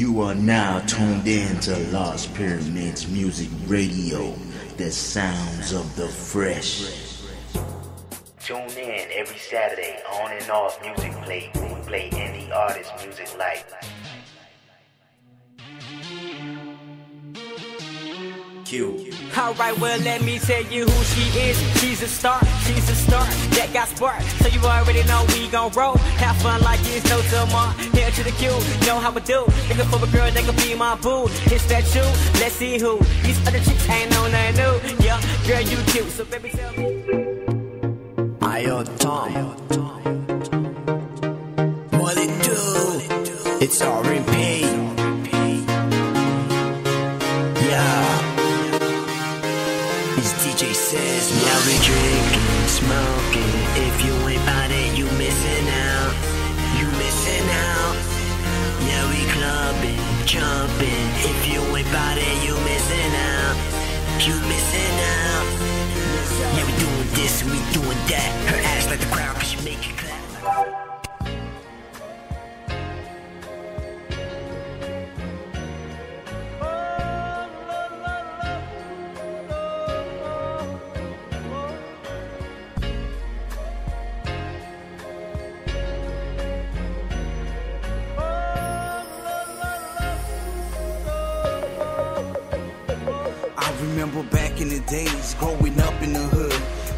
You are now tuned in to Lost Pyramids Music Radio, the sounds of the fresh. Tune in every Saturday, on and off music play. We play indie artist music like Q. Alright, well, let me tell you who she is. She's a star, she's a star that got spark. So you already know we gon' roll. Have fun like it's no tomorrow. Here to the queue, know how we do. Looking for a girl that can be my boo. It's that you, let's see who. These other chicks ain't no nothing new. Yeah, girl, you cute, so baby, tell me. I Ayo Tom, what it do? It's R&B. DJ says now we drinking, smoking. If you ain't about it, you missing out. You missing out. Yeah, we clubbing, jumping. If you ain't about it, you missing out. You missing out. Yeah, we doing this and we doing that. Her ass like the crowd cause she make it clap. Remember back in the days, growing up in the hood.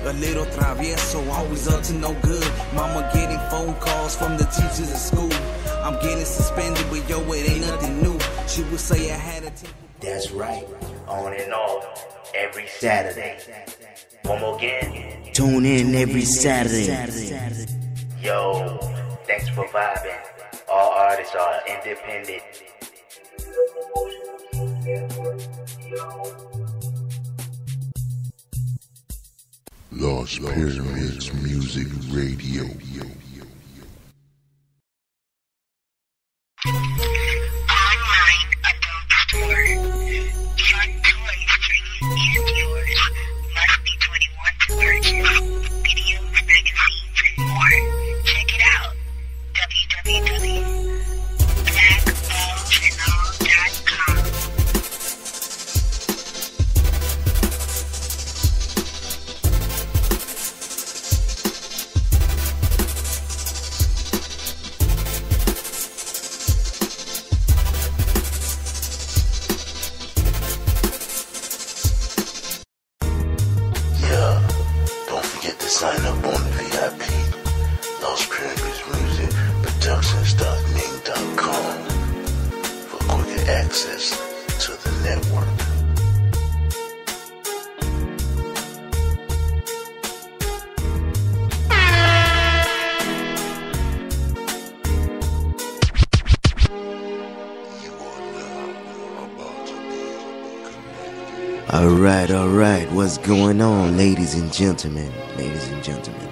A little travieso, always up to no good. Mama getting phone calls from the teachers at school. I'm getting suspended, but yo, it ain't nothing new. She would say I had a t- That's right, on and off every Saturday. One more again. Tune in every Saturday. Yo, thanks for vibing. All artists are independent. Lost Pyramids Music Radio. Sign up on VIP. Lost Pyramids Music for quicker access Alright, alright. What's going on, ladies and gentlemen? Ladies and gentlemen.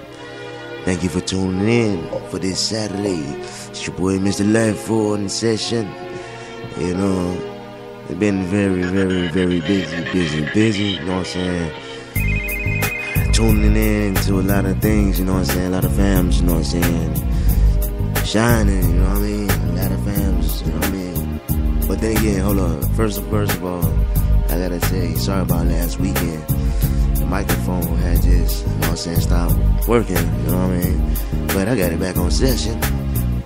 Thank you for tuning in for this Saturday. It's your boy Mr. Lightford in the session. You know, it's been very, very, very busy, busy, busy. You know what I'm saying? Tuning in to a lot of things, you know what I'm saying? A lot of fams, you know what I'm saying? Shining, you know what I mean? A lot of fams, you know what I mean? But then again, hold on. First, first of all, I gotta say, sorry about last weekend. The microphone had just, you know what I'm saying, stopped working, you know what I mean? But I got it back on session,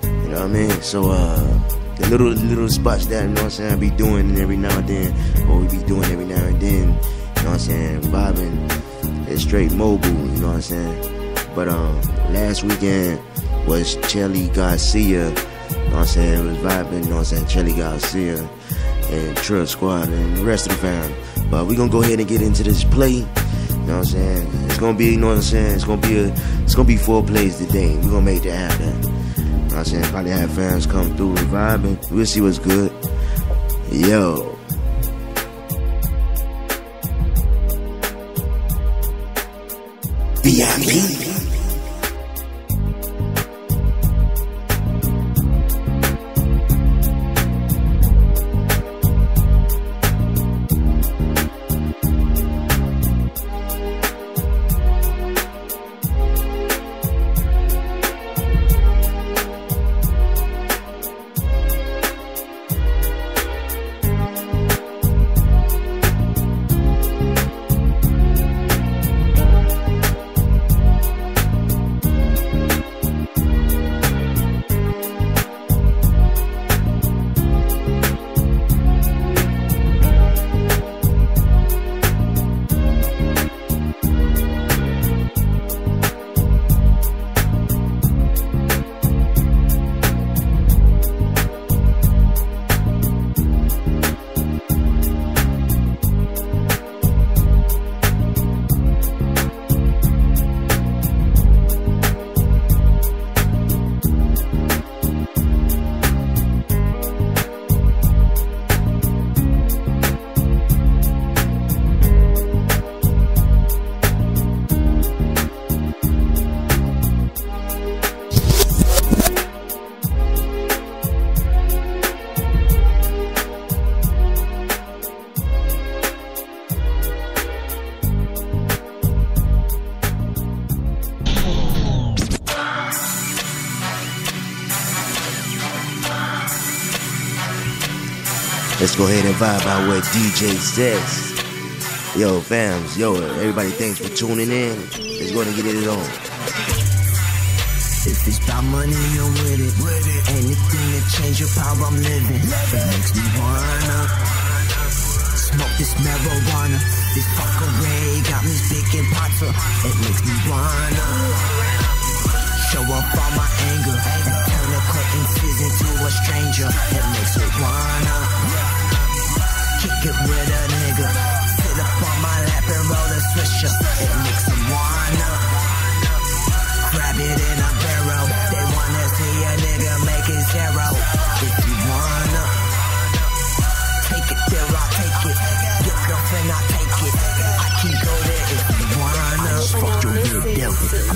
you know what I mean? So, uh, the little, little spots that, you know what I'm saying, I be doing every now and then, or we be doing every now and then, you know what I'm saying, vibing, it's straight mobile, you know what I'm saying? But, um, last weekend was Chelly Garcia, you know what I'm saying, it was vibing, you know what I'm saying, Chelly Garcia and Trill Squad and the rest of the fam. But we gonna go ahead and get into this play. You know what I'm saying? It's gonna be, you know what I'm saying? It's gonna be a, it's gonna be four plays today. We gonna make that happen. You know what I'm saying? Probably have fans come through and vibing. We'll see what's good. Yo. Vibe out what DJ says. Yo, fams, yo, everybody, thanks for tuning in. It's going to get it on. If it's about money, I'm with it. With it. Anything to change up power, I'm living. It makes me wanna smoke this marijuana. This fucker Ray got me speaking potter. It makes me wanna show up all my anger and turn acquaintances into a stranger. It makes me wanna kick it with a nigga. Sit up on my lap and roll a swisher. It makes me wanna grab it in a barrel. They wanna see a nigga make it zero.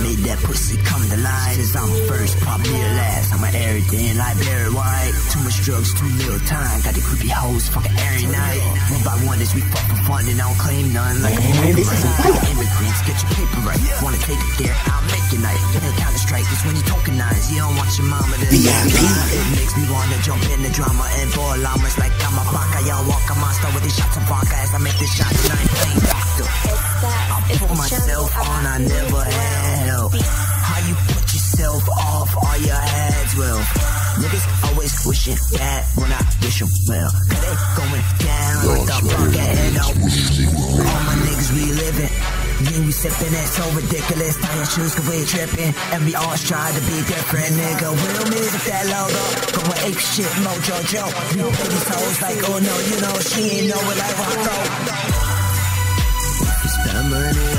Made that pussy come to life. Since I'm first, probably the last. I'm a everything like Barry White. Too much drugs, too little time. Got the creepy hoes fucking every night. One by one as we fuck for fun and I don't claim none. Like immigrants, get your paper right. Wanna take it there, I'll make it night. Hit counter strike, it's when you tokenize. You don't want your mama to It makes me wanna jump in the drama and ball llamas like I'm a baka. Y'all walk a monster with these shots of vodka as I make this shot and I ain't playing doctor. I put myself on, I never had How you put yourself off, all your heads will. Niggas always wishing bad when I wish them well. Cause they going down like the and up. All my niggas we living. Then we sipping that so ridiculous. Tie your shoes cause we tripping. And we all try to be different, nigga. Real music that logo. Going ape shit, mojo Joe. You know these hoes like, oh no, you know, she ain't know it like Rocco. It's the money,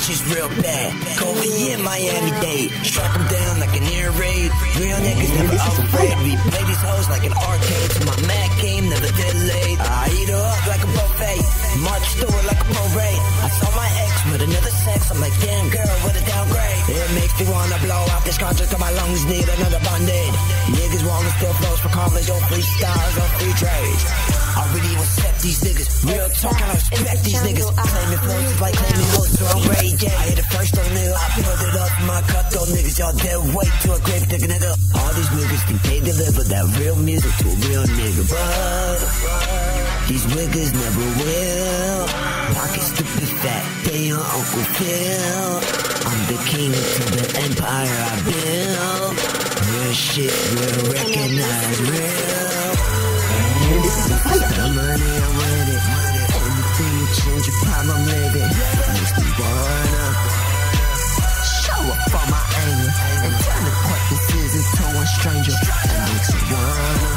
Bitches real bad. Go here, Miami Dade. Strike them down like an air raid. Real niggas never afraid. We play these hoes like an arcade. To my Mac game, never delayed. I eat her up like a buffet. March through it like a parade. I saw my ex with another sex. I'm like, damn girl, what a downgrade. It makes me wanna blow out this contract. Cause my lungs need another band-aid. Niggas wanna still flows for commas or freestyles or free trades. I really accept these niggas. Real talk, I respect these niggas. Claiming flows like claiming hoes, so I'm J. I hit it first on nigga. I put it up my cup, though niggas. Y'all dead weight to a grave digger, nigga. All these niggas think they deliver that real music to a real nigga, but these niggas never will. Pocket stupid fat, they on Uncle Phil. I'm the king to the empire I built. Real shit, real recognize, real. The money, I'm with it. Anything to change your problem, live it. Makes me wanna show up on my anger and turn acquaintances into a stranger. It makes me wanna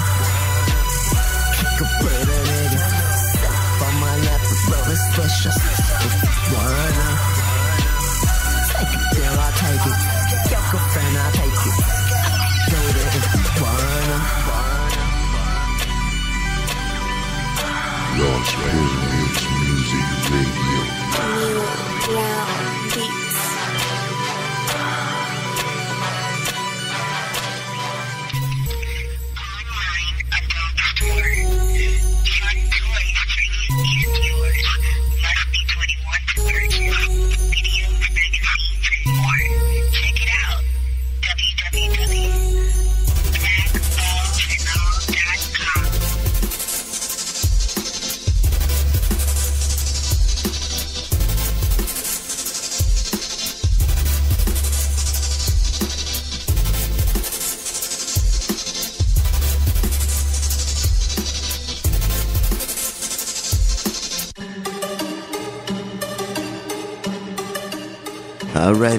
kick a bird nigga. Sit up on my lap and the swisher. If you wanna take it. Your girlfriend, I'll take it. There if you wanna. Lost Pyramids Music Radio. Brown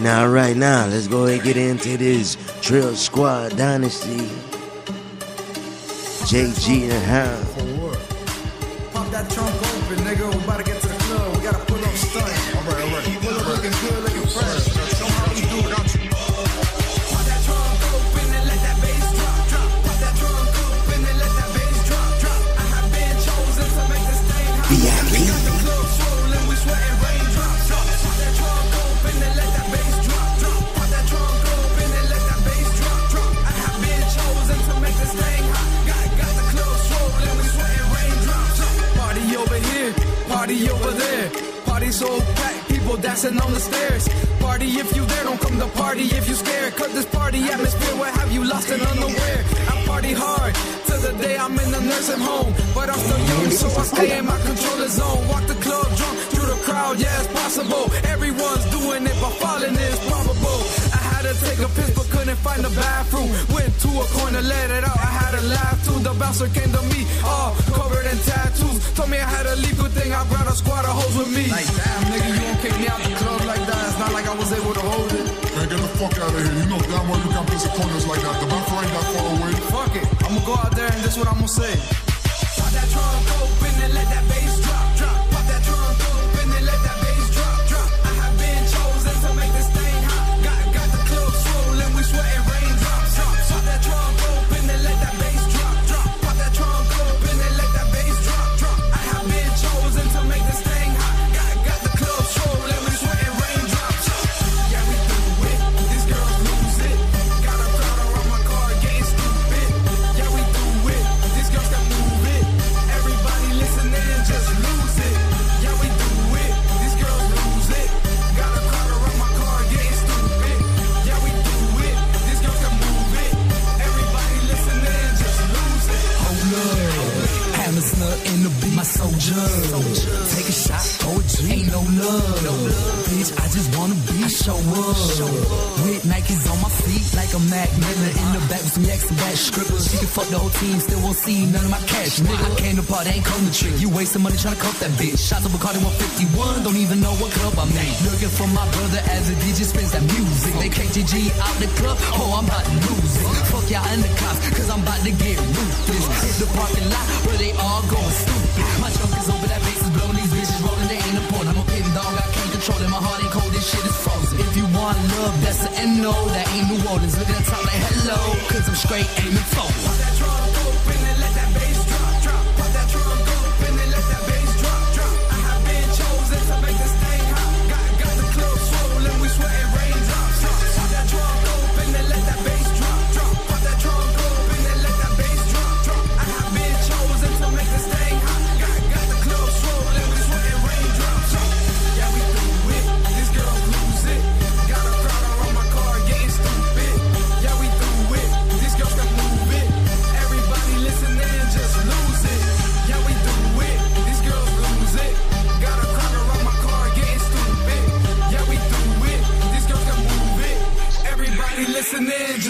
now, right now, let's go ahead and get into this Trill Squad Dynasty. JG in the dancing on the stairs. Party if you there, don't come to party if you scared. Cause this party atmosphere will have you lost and unaware. I party hard till the day I'm in the nursing home. But I'm still young, so I stay in my controller zone. Walk the club drunk through the crowd, yeah, it's possible. Everyone's doing it, but falling is probable. I had to take a piss, but couldn't find the bathroom. Went to a corner, let it out. I had to laugh too. The bouncer came to me, all covered in tattoos. Told me I had a leave. Good thing I brought a squad of hoes with me. Like, damn, nigga, you won't kick me out the club like that. It's not like I was able to hold it. Man, get the fuck out of here. You know damn well you can't piss the corners like that. The buffer ain't that far away. Fuck it, I'ma go out there and this what I'ma say. Pop that trunk open and let that bass soldier. Take a shot, oh, poetry. Ain't no love. Bitch, I just wanna be show up. With Nikes on like a Mac Miller in the back with some and back strippers. She can fuck the whole team, still won't see none of my cash. Nigga, I came to party, ain't come to trick. You wasting money trying to cuff that bitch. Shots of Bacardi 151, don't even know what club I'm in. Looking for my brother as the DJ spins that music. They KGG out the club, oh, I'm about to lose it. Fuck y'all and the cops, cause I'm about to get ruthless. Hit the parking lot where they all going stupid. My trunk is over, that bass is blowing, these bitches rolling, they ain't important. I'm a pit dog, I can't control it. My heart ain't cold, this shit is frozen. If you want love, that's the N-O, that ain't New Orleans. Look at the top like hello, cause I'm straight aiming forward.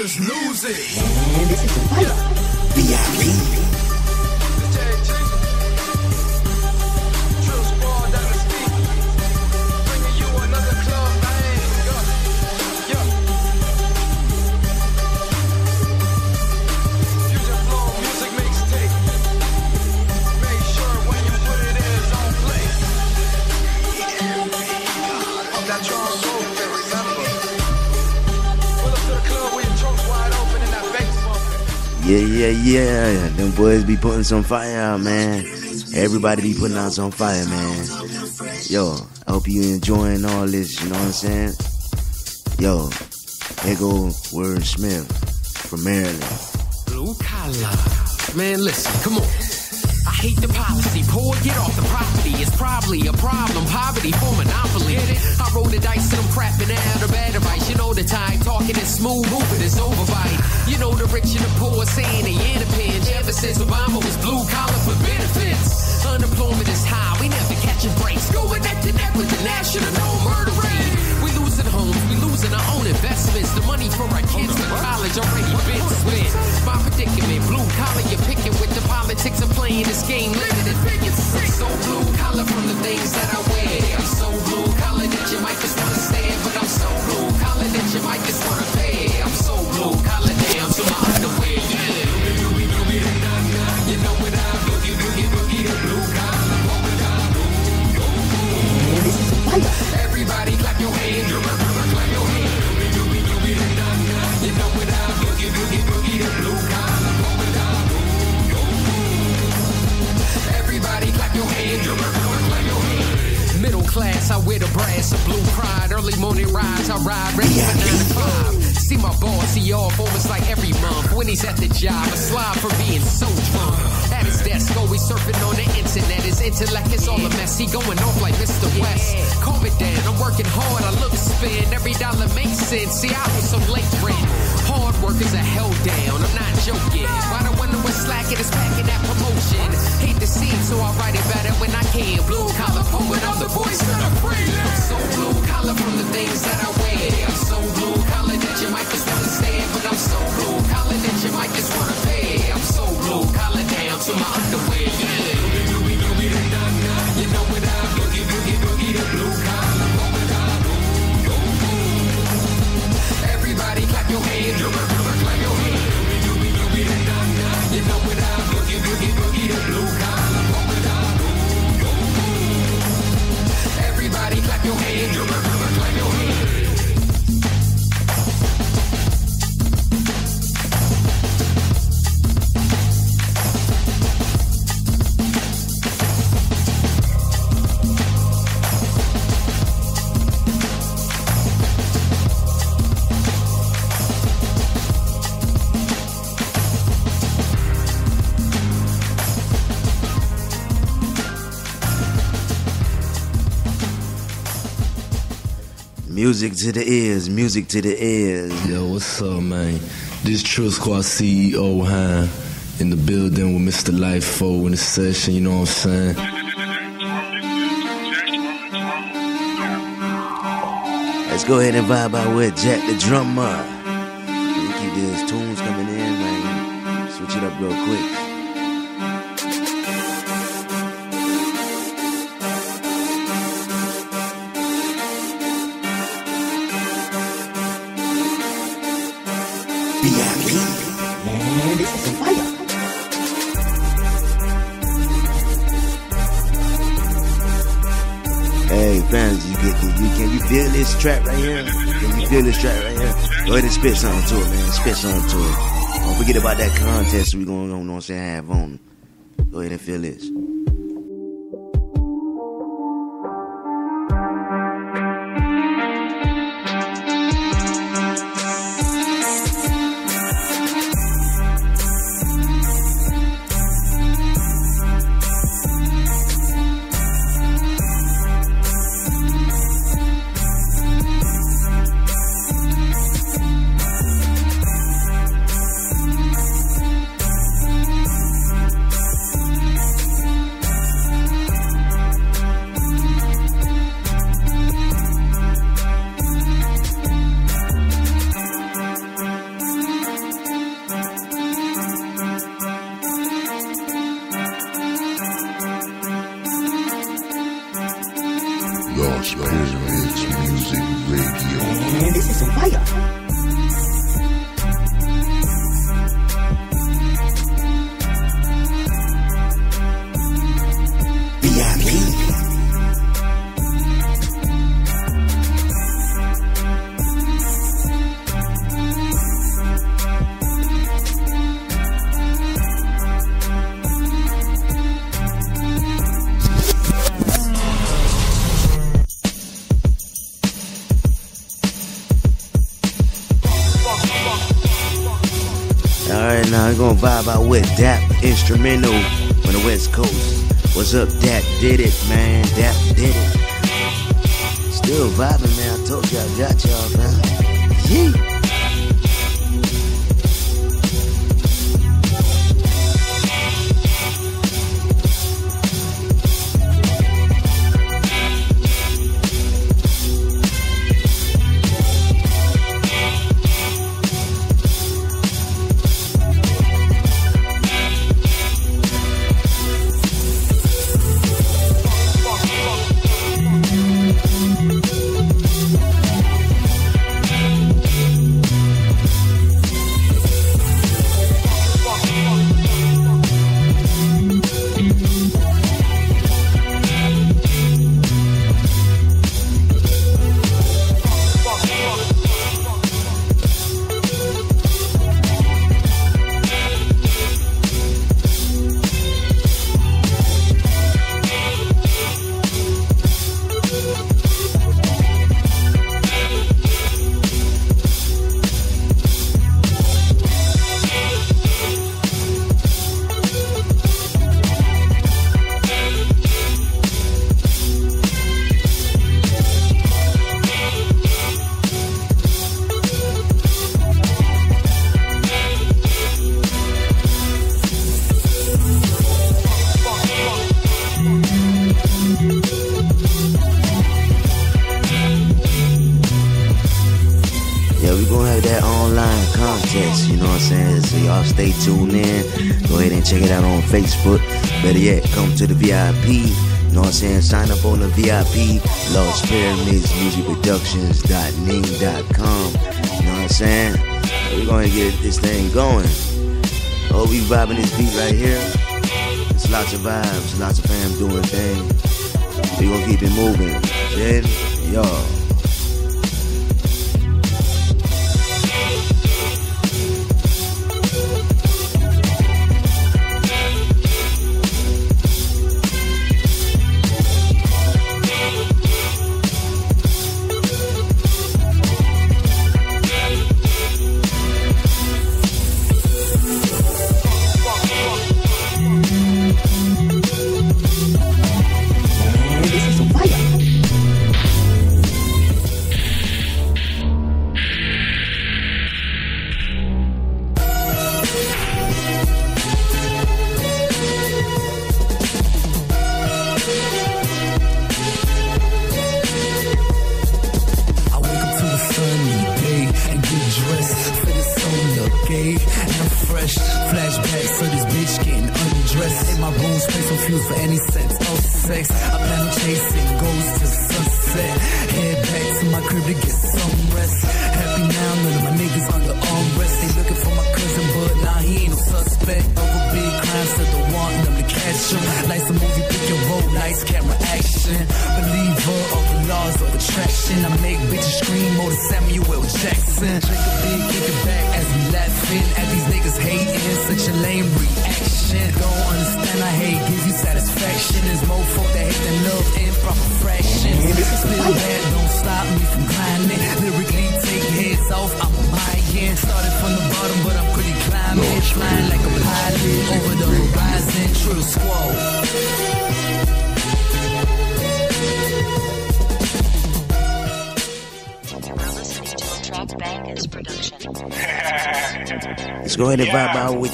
Just lose it. Boys be putting some fire out, man. Everybody be putting out some fire, man. Yo, I hope you enjoying all this, you know what I'm saying? Yo, there go Word Smith from Maryland. Blue collar. Man, listen, come on. Hate the policy. Poor, get off the property. It's probably a problem. Poverty for monopoly. I roll the dice and I'm crapping out a bad advice. You know the time. Talking is smooth, moving is overbite. You know the rich and the poor saying they in a pinch. Ever since Obama was blue collar for benefits. Unemployment is high. We never catching breaks. Going neck to neck with the national no murder rate. Our own investments. The money for our kids for college already been spent. My predicament, blue collar, you're picking with the politics of playing this game. Limited figures. So blue collar from the things that Music to the ears, music to the ears. Yo, what's up, man? This Trill Squad CEO, huh? In the building with Mr. Life 4 in the session, you know what I'm saying? Let's go ahead and vibe out with Jack the drummer. We keep these tunes coming in, man. Switch it up real quick. Track right here? You feel this track right here? Go ahead and spit something to it, man. Spit something to it. Don't forget about that contest we going on, you know what I'm saying, have on. Go ahead and feel this. Alright, now I'm gonna vibe out with Dap Instrumental on the West Coast. What's up, Dap? Did it, man. Dap did it. Still vibing, man. I told y'all, got y'all, man. Yee. Check it out on Facebook. Better yet, come to the VIP. You know what I'm saying? Sign up on the VIP. Lost Pyramids Music Productions.ning.com. You know what I'm saying? We're gonna get this thing going. Oh, we vibing this beat right here. It's lots of vibes, lots of fam doing things. We gonna keep it moving. Then, y'all.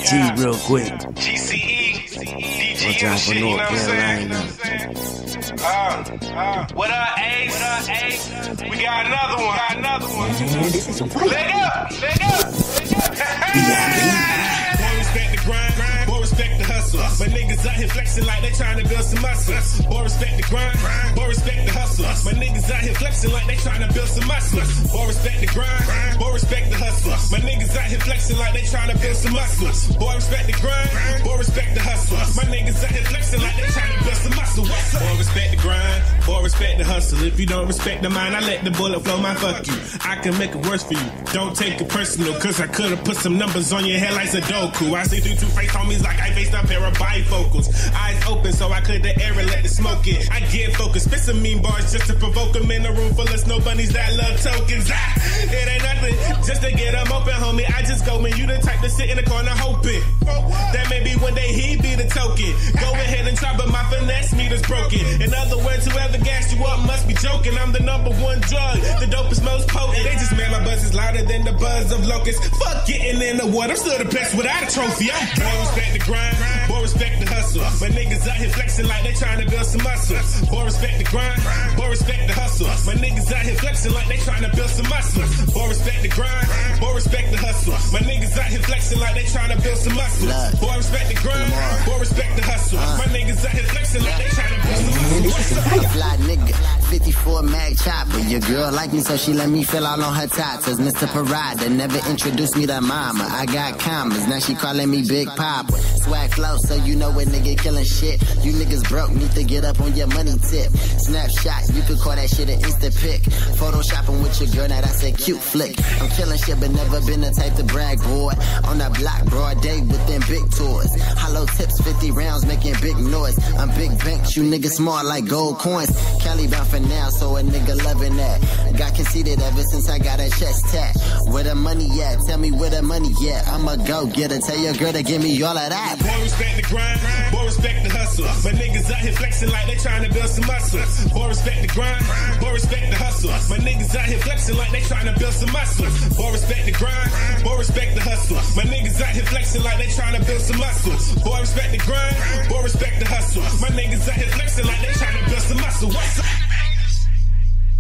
T real quick. GCE, One time for North Carolina. Uh, uh, what up, Ace? What up, Ace? We got another one. Got another one. Man, this is some fire. Leg up, leg up. Boy, respect the grind. Boy, respect the hustle. My niggas out here flexing like they trying to build some muscle. Boy, respect the grind. Boy, respect the hustle. My niggas out here flexing like they trying to build some muscle. Boy, respect the grind. Boy, respect the hustle. My niggas out here flexing like they trying to build some muscle. Boy, respect the grind. Boy, respect the hustle. My niggas out here flexing like they trying to build some muscle. What's up? Respect the grind. Boy, respect the hustle. If you don't respect the mind, I let the bullet flow. My fuck you. I can make it worse for you. Don't take it personal, cause I could've put some numbers on your head like Sudoku. I see through two face homies like I faced a pair of bifocals. Eyes open so I could the air and let the smoke in. I get focused, spit some mean bars just to provoke them in a room full of snow bunnies that love tokens. Ah, it ain't nothing just to get them open, homie. I just go when you the type to sit in the corner hoping that maybe one day he be the token. Go ahead and try, but my finesse meter's broken. In other words, whoever gassed you up must be joking. I'm the number one drug, the dopest, most potent. They just man, my buzz is louder than the buzz of locusts. Fuck getting in the water, I'm still the best without a trophy. I'm boy, respect the grind, respect the hustle. My niggas out here flexing like they trying to build some muscle. Boy, respect the grind, boy, respect the hustle. My niggas out here flexing like they trying to build some muscle. Boy, respect the grind, boy, respect the hustle. My niggas out here flexing like they trying to build some muscle. Boy, respect the grind, boy, respect the hustle. My niggas out here flexing like they trying to build some muscle. A fly nigga, 54 mag chopper. Your girl like me, so she let me fill all on her tatas. Mr. Parada never introduced me to mama. I got commas, now she calling me Big Papa. Swag flow, so you know a nigga killing shit. You niggas broke, need to get up on your money tip. Snapshot, you could call that shit an instant pic. Photoshopping with your girl, now that's a cute flick. I'm killing shit, but never been the type to brag, boy. On that block, broad day with them big tours. Hollow tips, 50 rounds, making big noise. I'm big banks, you niggas smart like gold coins. Cali bound for now, so a nigga loving that. Got conceited ever since I got a chest tat. Where the money at? Tell me where the money at. I'ma go get it. Tell your girl to give me all of that. Boy, respect the grind. Boy, respect the hustle. My niggas out here flexing like they trying to build some muscle. Boy, respect the grind. Boy, respect the hustle. My niggas out here flexing like they trying to build some muscle. Boy, respect the grind. Boy, respect the hustle. My niggas out here flexing like they trying to build some muscle. Boy, respect the grind. Boy, respect the hustle. My niggas out here flexing like they trying to build some muscle. What's up?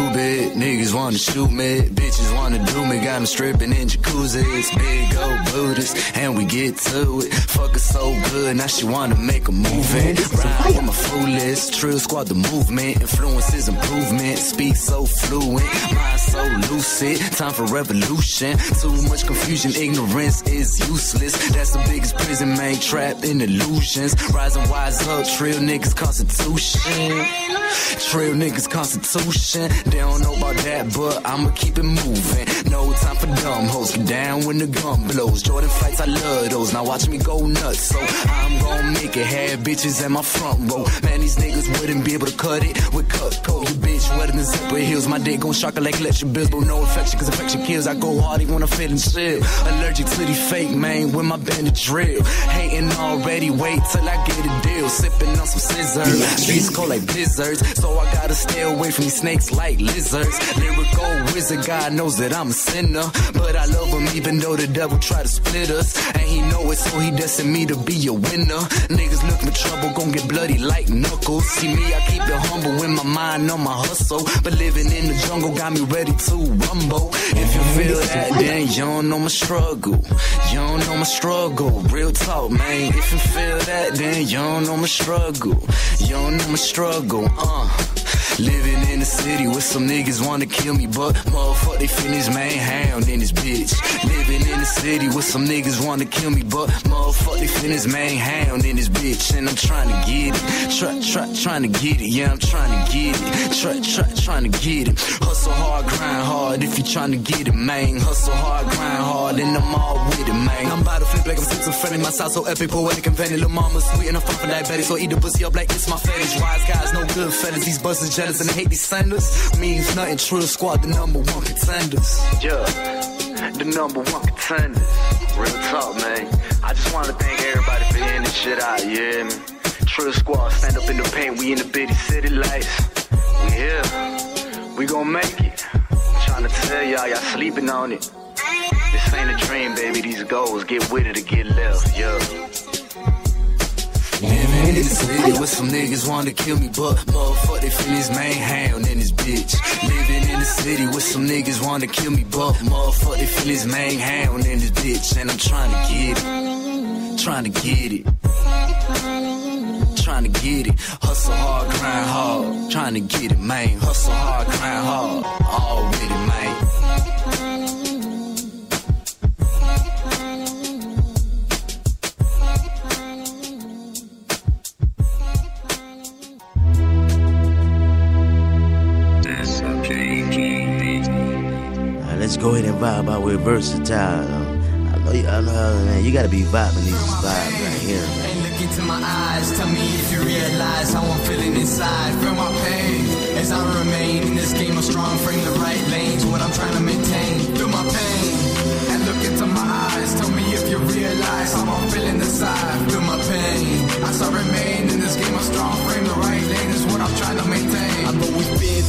Doobie, niggas wanna shoot me, bitches wanna do me, Got got 'em stripping in jacuzzis, big old booties, and we get to it. Fuck her so good, now she wanna make a movie. Ride with my foolish, Trill Squad the movement, influences improvement, speak so fluent, mind so lucid, time for revolution. Too much confusion, ignorance is useless. That's the biggest prison, man, trapped in illusions. Rise and wise up, Trill niggas constitution. Trill niggas constitution. They don't know about that, but I'ma keep it moving. No time for dumb hoes. Down when the gun blows. Jordan fights, I love those. Now watch me go nuts. So I'm gon' make it. Have bitches at my front row. Man, these niggas wouldn't be able to cut it with cut coat. You bitch wetter than zipper heels. My dick gon' shock like electric bills, but no infection, cause infection kills. I go hard even when I'm feeling chill. Allergic to the fake, man, with my bandage drill. Hating already, wait till I get a deal. Sipping on some scissors. Streets cold like blizzards, so I gotta stay away from these snakes like lizards. Lyrical wizard, God knows that I'm a sinner. But I love him even though the devil try to split us. And he know it, so he destined me to be a winner. Niggas look for trouble, gon' get bloody like knuckles. See me, I keep it humble with my mind on my hustle. But living in the jungle got me ready to rumble. If you feel that, then you don't know my struggle. You don't know my struggle. Real talk, man. If you feel that, then you don't know my struggle. You don't know my struggle, uh. Living in the city with some niggas wanna kill me, but motherfuck they finish main hound in this bitch. Living in the city with some niggas wanna kill me, but motherfuck they finish main hound in this bitch, and I'm trying to get it. Try, try, trying to get it, yeah, I'm trying to get it. Try, try, trying to get it. Hustle hard, grind hard if you trying to get it, man. Hustle hard, grind hard, and I'm all with it, man. I'm about to flip like I'm schizophrenic, my style so epic, poetic and petty. Lil' mama sweet and I'm fun for diabetic, so eat the pussy up like it's my fetish. Wise guys, no good fellas, these jealous and hate these senders. Means nothing, true squad, the number one contenders. Yeah, the number one contenders. Real talk, man. I just want to thank everybody for hearing this shit out, hear me? True squad, stand up in the paint, we in the bitty city lights. We here, we gon' make it. Trying to tell y'all, y'all sleeping on it. This ain't a dream, baby, these goals, get with it or get left, yeah. Living in the city with some niggas wanna kill me, but motherfuck they feel his main hound in this bitch. Living in the city with some niggas wanna kill me, but motherfuck they feel his main hound in this bitch, and I'm trying to get it, trying to get it. Trying to get it, hustle hard, grind hard. Trying to get it, man. Hustle hard, grind hard. It, man. Go ahead and vibe out with Versatile. I know you, I know, man, you gotta be vibing these vibes right here, man. And look into my eyes, tell me if you realize how I'm feeling inside. Feel my pain as I remain in this game of strong frame, the right lanes, what I'm trying to maintain. Feel my pain and look into my eyes, tell me if you realize how I'm feeling inside. Feel my pain as I remain in this game of strong frame, the right lane is what I'm trying to maintain.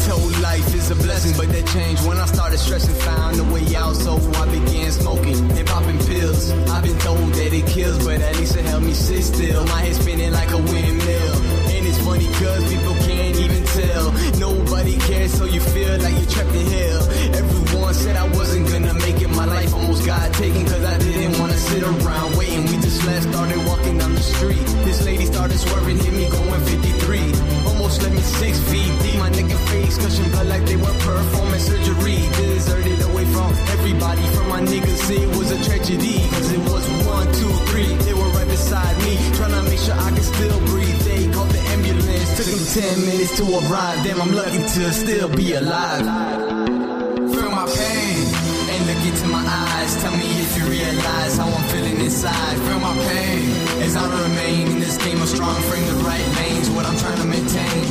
Told life is a blessing, but that changed when I started stressing, found a way out, so I began smoking and popping pills. I've been told that it kills, but at least it helped me sit still. My head spinning like a windmill. And it's funny cause people can't even tell. Nobody cares, so you feel like you're trapped in hell. Everyone said I wasn't gonna make it. My life almost got taken cause I didn't wanna sit around waiting. We just last started walking down the street. This lady started swerving, hit me going 53. Almost let me six feet deep. My nigga face gushing blood like they were performing surgery. Deserted away from everybody. From my niggas, it was a tragedy. Cause it was one, two, three. They were right beside me. Trying to make sure I can still breathe. Ambulance. Took them 10 minutes to arrive. Damn, I'm lucky to still be alive. Feel my pain and look into my eyes. Tell me if you realize how I'm feeling inside. Feel my pain as I remain in this game of strong frame, the right lanes, what I'm trying to maintain.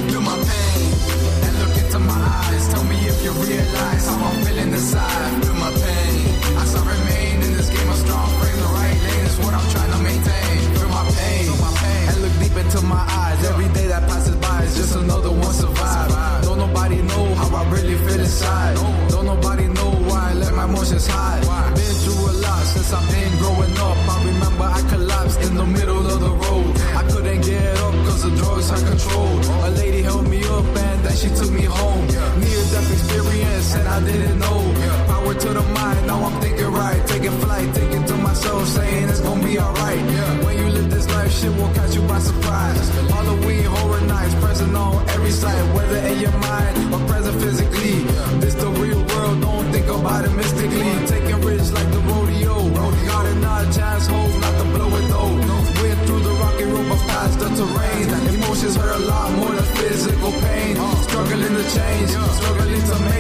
Side, whether in your mind or present physically. This the real world, don't think about it mystically. Taking risks like the rodeo. Got a nod, chance, hope not to blow it though. Went through the rocky road, but past the terrain. Emotions hurt a lot more than physical pain. Struggling to change, struggling to maintain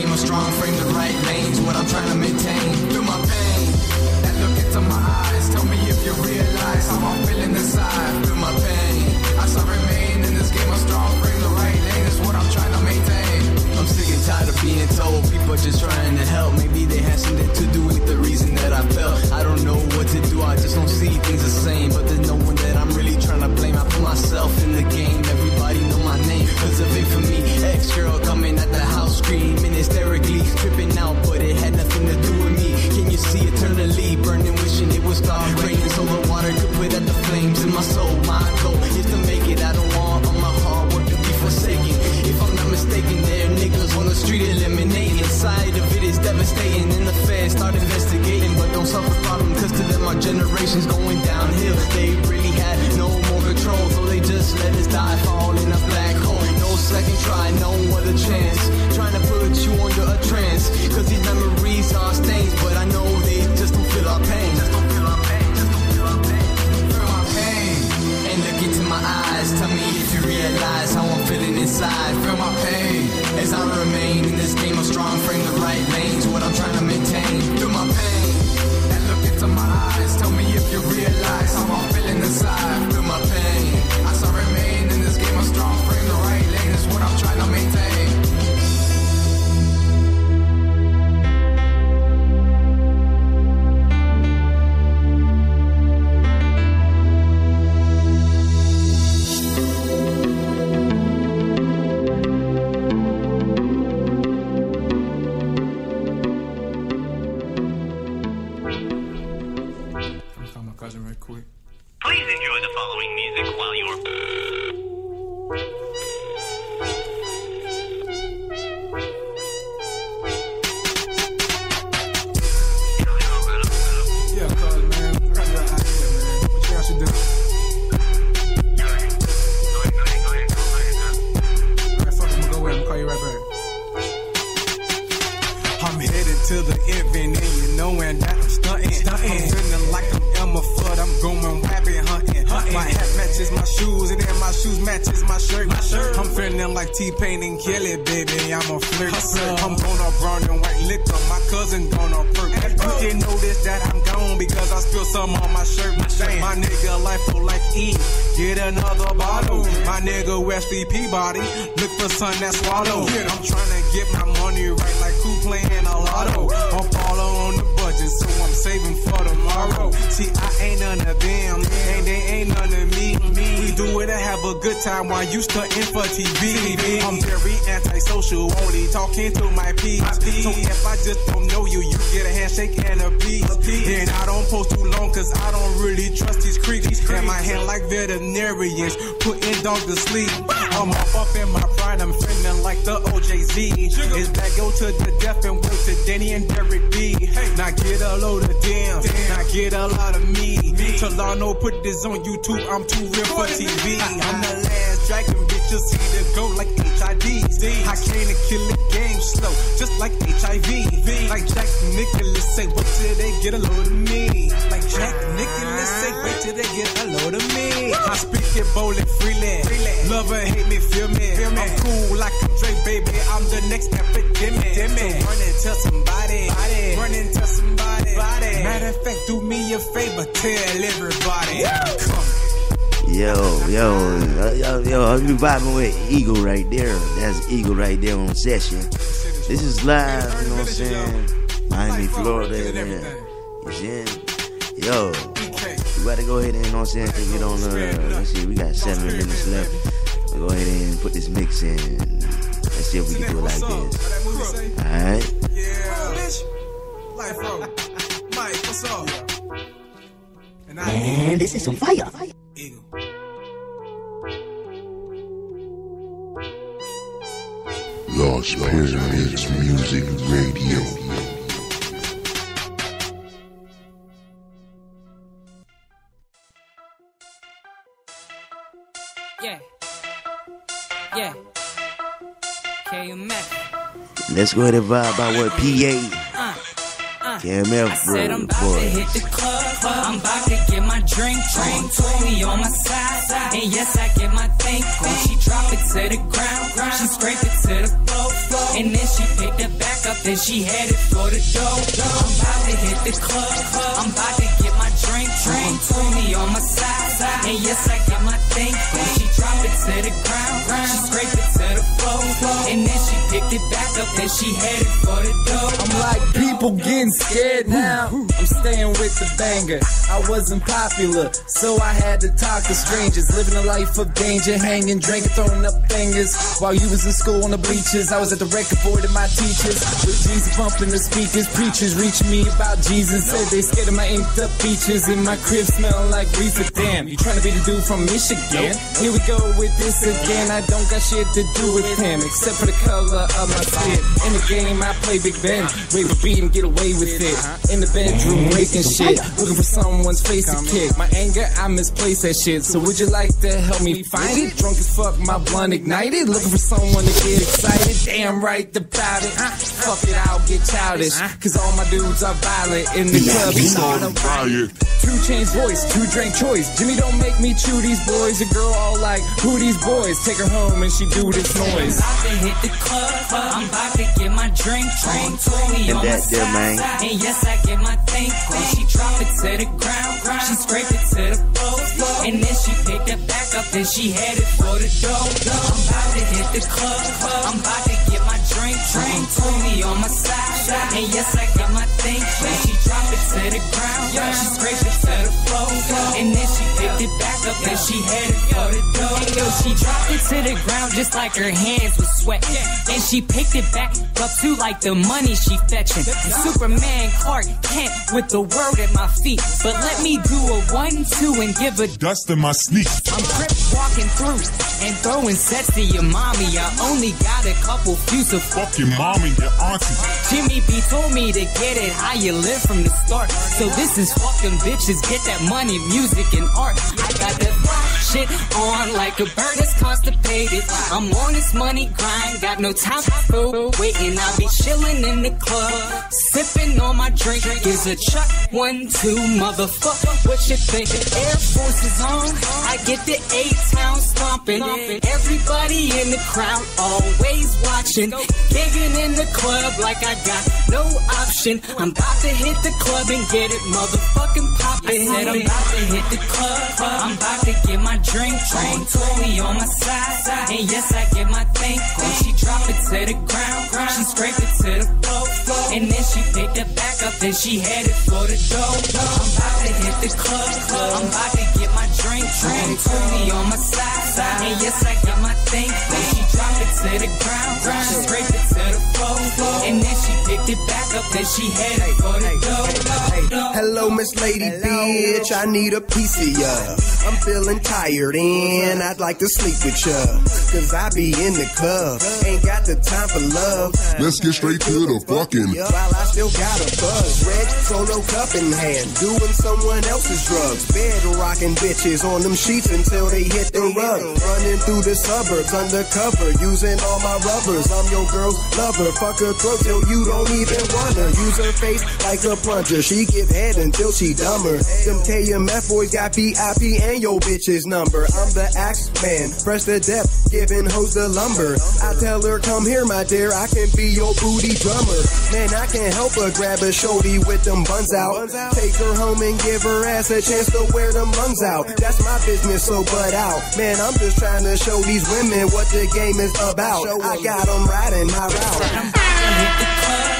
game of strong frame, the right lanes, what I'm trying to maintain. Feel my pain. And look into my eyes, tell me if you realize how I'm feeling inside. Feel my pain. I remain in this game of strong frame, the right lane is what I'm trying to maintain. I'm sick and tired of being told people are just trying to help. Maybe they had something to do with the reason that I felt. I don't know what to do, I just don't see things the same. But there's no one that I'm really trying to blame. I put myself in the game, everybody know my name. Cause of it for me, ex girl coming at the house screaming hysterically, tripping out, but it had nothing to do with me. Can you see eternally burning, wishing it would stop raining so the water could put out the flames in my soul? My goal is to make it. I don't want all my hard work to be forsaken. If I'm not mistaken, there niggas on the street eliminating. Side of it is devastating, and the feds start investigating, but don't solve the problem, cause to them our generation's going downhill. They really had no more control, so they just let us die, fall in a black second try, no other chance. Trying to put you under a trance, cause these memories are stains, but I know they just don't feel our pain. Just don't feel our pain, just don't feel our pain. Feel my pain. And look into my eyes, tell me if you realize how I'm feeling inside. Feel my pain as I remain in this game of strong frame, the right lanes, what I'm trying to maintain. Feel my pain. And look into my eyes, tell me if you realize how I'm We do it to have a good time while you stunting for TV. I'm very antisocial, only talking to my peeps. So if I just don't know you, you get a handshake and a piece. And I don't post too long, cause I don't really trust these creeps. Got my hand like veterinarians, putting dogs to sleep. I'm up up in my pride, I'm feeling like the OJZ. It's back go to the death and work to Danny and Derek B. Now get a load of them, now get a lot of me. Talano put this on YouTube, I'm too real for TV. I'm dragon, bitch, you see the go like HID. I came to kill the game slow, just like HIV. Like Jack Nicholas say, wait till they get a load of me. Like Jack Nicholas say, wait till they get a load of me. I speak it bold and freely. Love or hate me, feel me. I'm cool like I'm Drake, baby. I'm the next epidemic. So run and tell somebody. Run and tell somebody. Matter of fact, do me a favor, tell everybody. I'm coming. Yo, yo, yo, yo, I'm vibing with Eagle right there. That's Eagle right there on session. This is live, you know what I'm saying? Miami, Florida, man. You see? Yo, we about to go ahead and, you know what I'm saying, take it on, uh, let's see, we got seven minutes left. We'll go ahead and put this mix in. Let's see if we can do it like this. Alright? Yeah. Life road. Mike, what's up? And Man, this is some fire. Lost Pyramids Music Radio. Yeah. Yeah. KMF. Let's go ahead and vibe about what PA uh, uh. KMF I said I'm about to hit the club. I'm about to get my drink drink. Tony on my side. And yes, I get my thing. When drop it to the ground, she scrape it to the floor. And then she picked it back up. Then she headed for the door. I'm about to hit the club. I'm about to get my drink drink. Tony on my side. And yes, I get my thing. She drop it to the ground, she it to the floor. And then she picked it back up. Then she headed for the door. I'm like people getting scared now. I'm staying with the banger. I wasn't popular, so I had to talk to strangers. Living a life of danger, hanging, drinking, throwing up fingers. While you was in school on the bleachers, I was at the record board of my teachers. With Jesus bumping the speakers, preachers reach me about Jesus. Said they scared of my inked up features. In my crib smelling like reefer. Damn, you trying to be the dude from Michigan? Here we go with this again. I don't got shit to do with him, except for the color of my skin. In the game, I play Big Ben. Rape a beat and get away with it. In the bedroom, making shit. Looking for someone's face to kick. My anger, I misplace that shit. So would you like to help me find it? Drunk as fuck, my blunt ignited. Looking for someone to get excited. Damn right about uh, it. Fuck it, I'll get childish. Cause all my dudes are violent in the club. You riot. Two chains voice, two drink choice. Jimmy don't make me chew these boys. A girl all like, who these boys? Take her home and she do this noise. I'm about to hit the club. I'm about to get my drink, drink. Tony And on my that there, man. side. And yes, I get my thing. When she drop it to the ground, ground. she scrape it to the floor. floor. And then she picked it back up, then she headed for the door. I'm about to hit the club. club. I'm about to get my drink, drink. Tony on my side. side. And yes, I get my thing. When she drop it to the ground, ground. she scrape it to the floor. And then she picked it back up, then she headed for the door. Yo, she dropped it to the ground just like her hands was sweating. And she picked it back up too like the money she fetching. And Superman Clark Kent with the world at my feet. But let me do a one, two, and give a Dust in my sneaks. I'm crip walking through and throwing sets to your mommy. I only got a couple few to fuck Your mommy, and your auntie. Jimmy B told me to get it how you live from the start. So this is fucking bitches, get that money, music and art. I got shit on like a bird that's constipated. I'm on this money grind, got no time for waiting. I'll be chilling in the club, sipping on my drink. Gives a chuck one, two, motherfucker. What you think? Air Force is on. I get the eight town stomping. Everybody in the crowd always watching. Gigging in the club like I got no option. I'm about to hit the club and get it motherfucking poppin'. I said I'm about to hit the club. I'm about to get my drink, drink. Tony on my side. And yes, I get my thing. When she drop it to the ground, she scrape it to the floor. And then she picked it back up, then she headed for the door. I'm about to hit the club. I'm about to get my drink, drink. Tony on my side. And yes, I got my thing. When she drop it to the ground, she scrape it to the floor. And then she picked it back up, then she headed for the door. Hello, Miss Lady Bitch, I need a piece of ya. I'm feeling tired and I'd like to sleep with ya. Cause I be in the club, ain't got the time for love. Let's get straight to the fucking. While I still got a buzz, red solo cup in hand, doing someone else's drugs. Bed rocking bitches on them sheets until they hit the rug. Running through the suburbs undercover, using all my rubbers. I'm your girl's lover, fuck her throat till you don't even wanna use her face like a plunger. She give head until she dumber. Them KMF boys got VIP and your bitch's number. I'm the axe man, fresh to death, giving hoes the lumber. I tell her, come here, my dear, I can be your booty drummer. Man, I can't help but grab a shorty with them buns out. Take her home and give her ass a chance to wear them lungs out. That's my business, so butt out. Man, I'm just trying to show these women what the game is about. I got them riding my route.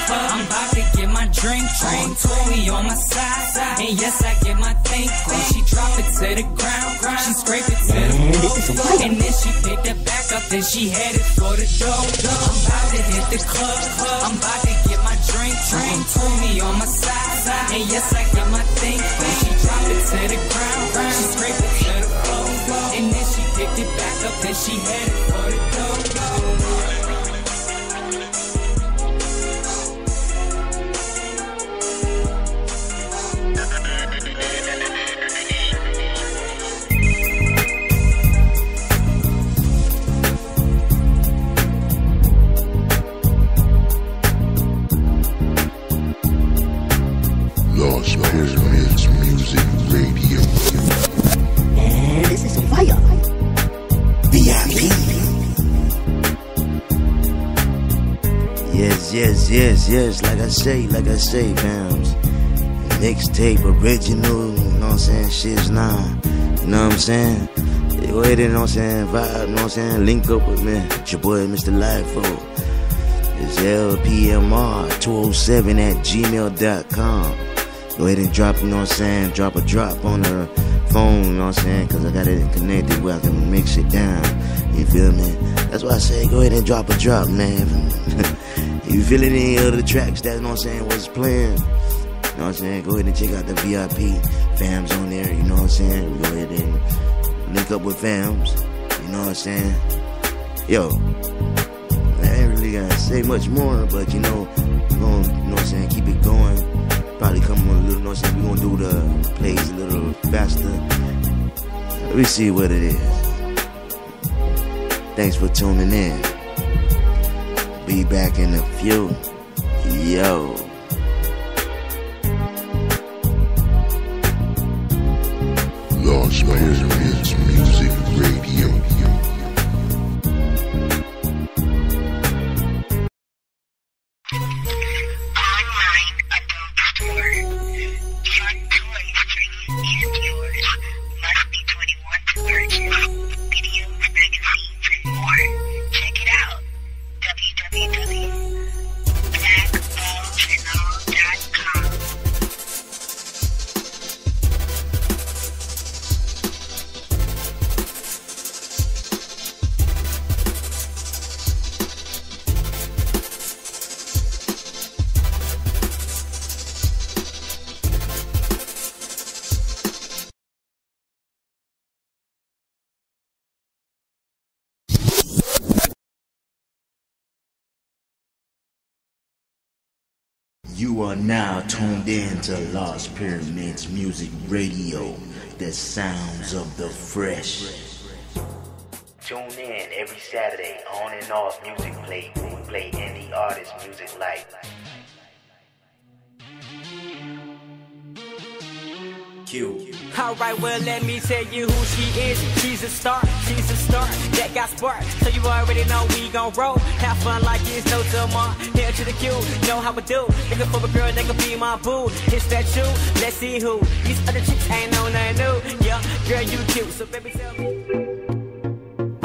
I'm about to get my drink on. Tory on my side. And yes, I get my thing on. She drop it to the ground. She scrape it to the floor. And then she picked it back up. Then she headed for the door. I'm about to hit the club. I'm about to get my drink on. Tory on my side. And yes, I get my thing on. She drop it to the ground. She scrape it Then she headed for the Yes, yes, yes. Like I say, like I say, fams. Mixtape original, you know what I'm saying? Shit's nah. You know what I'm saying? Go ahead and, you know what I'm saying, vibe, you know what I'm saying? Link up with me. It's your boy, Mr. LIFO. It's LPMR207 at gmail.com. Go ahead and drop, you know what I'm saying? Drop a drop on the phone, you know what I'm saying? Cause I got it connected where I can mix it down. You feel me? That's why I say go ahead and drop a drop, man. You feeling any of the tracks that, you know what I'm saying, was playing? You know what I'm saying? Go ahead and check out the VIP fams on there, you know what I'm saying? Go ahead and link up with fams, you know what I'm saying? Yo, I ain't really gotta say much more, but you know, we're gonna, you know what I'm saying, keep it going. Probably come on a little, you know what I'm saying, we're gonna do the plays a little faster. Let me see what it is. Thanks for tuning in. Be back in a few. Yo. Lost Pyramids You are now tuned in to Lost Pyramids Music Radio, the sounds of the fresh. Tune in every Saturday on and off music play. We play indie artist music like Q. Alright, well, let me tell you who she is. She's a star, she's a star that got sparks. So you already know we gon' roll. Have fun like it's no tomorrow. Here to the queue, know how we do. Looking for a girl that can be my boo. It's that you, let's see who. These other chicks ain't no nothing new. Yeah, girl, you cute, so baby, tell me.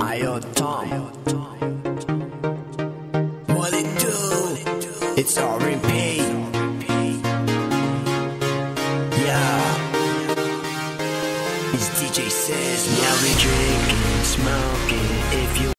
Ayo Tom. What it do? It's alright. I'll be drinking, smoking if you